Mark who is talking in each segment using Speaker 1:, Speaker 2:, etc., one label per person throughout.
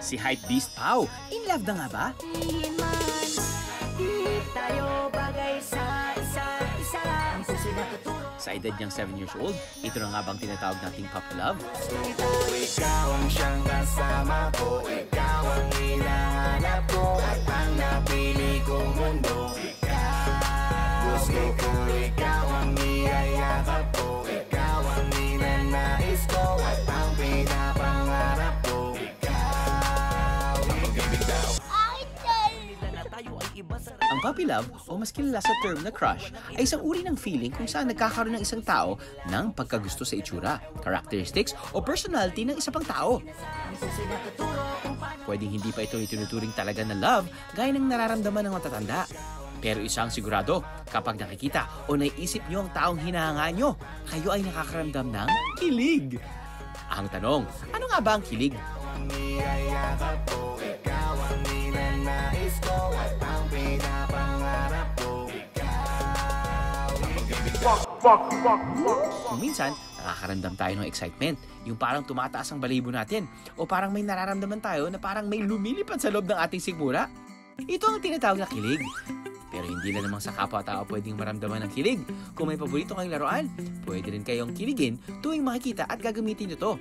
Speaker 1: Si Hype Beast Pau, in love na nga ba?
Speaker 2: Sa
Speaker 1: edad niyang 7 years old, ito na nga bang tinatawag nating puppy love?
Speaker 3: Ikaw ang siyang kasama ko Ikaw ang hinahanap ko At ang napili kong mundo Gusto ko ikaw Ang
Speaker 1: puppy love, o mas kilala sa term na crush, ay isang uri ng feeling kung saan nagkakaroon ng isang tao ng pagkagusto sa itsura, characteristics, o personality ng isa pang tao. Pwedeng hindi pa ito itinuturing talaga na love gaya ng nararamdaman ng matatanda. Pero isang sigurado, kapag nakikita o naiisip nyo ang taong hinahanga nyo, kayo ay nakakaramdam ng kilig. Ang tanong, ano nga ba ang kilig?
Speaker 3: ang niyayakap ko Ikaw ang ninanais ko At ang pinapangarap
Speaker 1: Kung minsan, nakakaramdam tayo ng excitement, yung parang tumataas ang balibo natin, o parang may nararamdaman tayo na parang may lumilipad sa loob ng ating sigmura. Ito ang tinatawag na kilig. Pero hindi lang namang sa kapwa-tao pwedeng maramdaman ng kilig. Kung may paborito kayong laruan, pwede rin kayong kiligin tuwing makikita at gagamitin nyo to.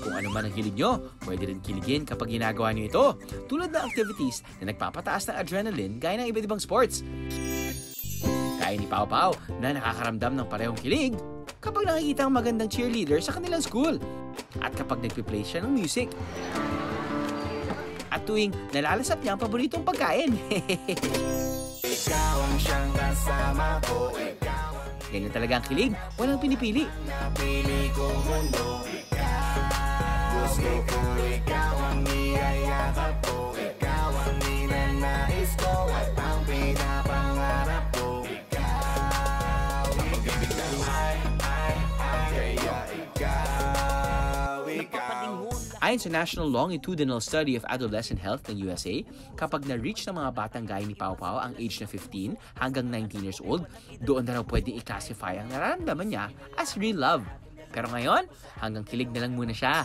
Speaker 1: Kung ano man ang hilig nyo, pwede rin kiligin kapag ginagawa nyo ito. Tulad ng activities na nagpapataas ng adrenaline gaya ng iba't ibang sports. Kaya ni Pau Pau na nakakaramdam ng parehong kilig kapag nakikita ang magandang cheerleader sa kanilang school at kapag nagpe-play siya ng music. At tuwing nalalasap niya ang paboritong pagkain.
Speaker 3: Ikaw ang siyang kasama ko Ikaw ang
Speaker 1: Ganyan talaga ang kilig, walang pinipili.
Speaker 3: napili kong mundo Gusto ko ikaw
Speaker 1: Ayon sa National Longitudinal Study of Adolescent Health ng USA, kapag na-reach ng mga batang gaya ni Pau Pau ang age na 15 hanggang 19 years old, doon na raw pwedeng i-classify ang nararamdaman niya as real love. Pero ngayon, hanggang kilig na lang muna siya.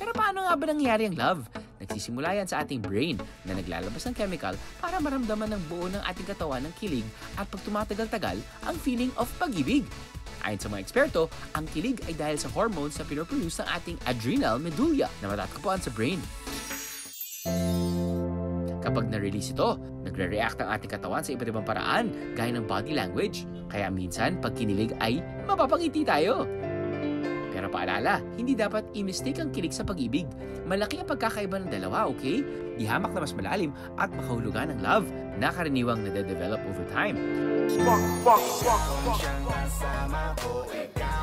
Speaker 1: Pero paano nga ba nangyari ang love? Nagsisimula yan sa ating brain na naglalabas ng chemical para maramdaman ng buo ng ating katawan ng kilig at pag tumatagal-tagal, ang feeling of pag-ibig. Ayon sa mga eksperto, ang kilig ay dahil sa hormones na pinoproduce ng ating adrenal medulla na matatagpuan sa brain. Kapag na-release ito, nagre-react ang ating katawan sa iba't ibang paraan gaya ng body language. Kaya minsan, pag kinilig ay mapapangiti tayo. Pero paalala, hindi dapat i-mistake ang kilig sa pag-ibig. Malaki ang pagkakaiba ng dalawa, okay? Di hamak na mas malalim at makahulugan ng love na karaniwang nade-develop over time.
Speaker 3: ko Ikaw ang hinahanap ko At